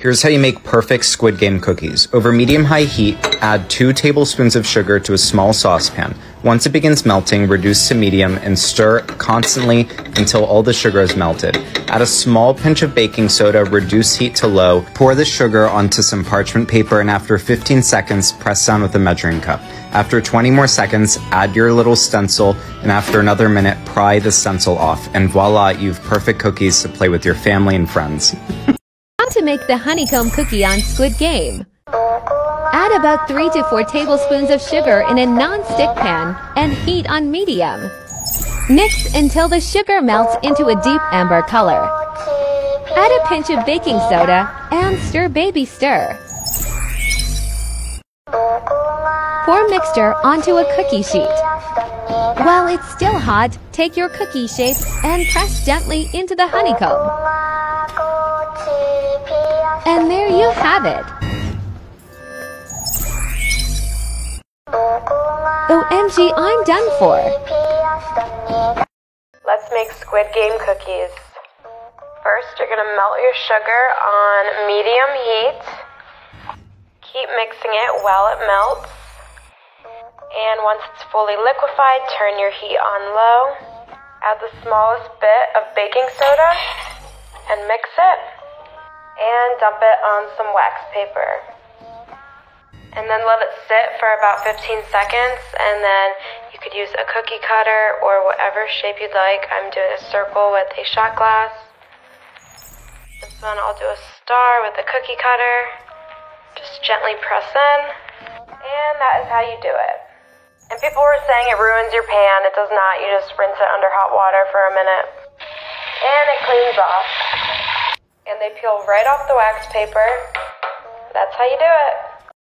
Here's how you make perfect Squid Game cookies. Over medium-high heat, add 2 tablespoons of sugar to a small saucepan. Once it begins melting, reduce to medium and stir constantly until all the sugar is melted. Add a small pinch of baking soda, reduce heat to low, pour the sugar onto some parchment paper and after 15 seconds, press down with a measuring cup. After 20 more seconds, add your little stencil and after another minute, pry the stencil off and voila, you've perfect cookies to play with your family and friends. to make the honeycomb cookie on Squid Game. Add about 3 to 4 tablespoons of sugar in a non-stick pan and heat on medium. Mix until the sugar melts into a deep amber color. Add a pinch of baking soda and stir baby stir. Pour mixture onto a cookie sheet. While it's still hot, take your cookie shape and press gently into the honeycomb. And there you have it. OMG, I'm done for. Let's make squid game cookies. First, you're to melt your sugar on medium heat. Keep mixing it while it melts. And once it's fully liquefied, turn your heat on low. Add the smallest bit of baking soda and mix it and dump it on some wax paper. And then let it sit for about 15 seconds, and then you could use a cookie cutter or whatever shape you'd like. I'm doing a circle with a shot glass. This one I'll do a star with a cookie cutter. Just gently press in, and that is how you do it. And people were saying it ruins your pan. It does not. You just rinse it under hot water for a minute. And it cleans off and they peel right off the wax paper. That's how you do it.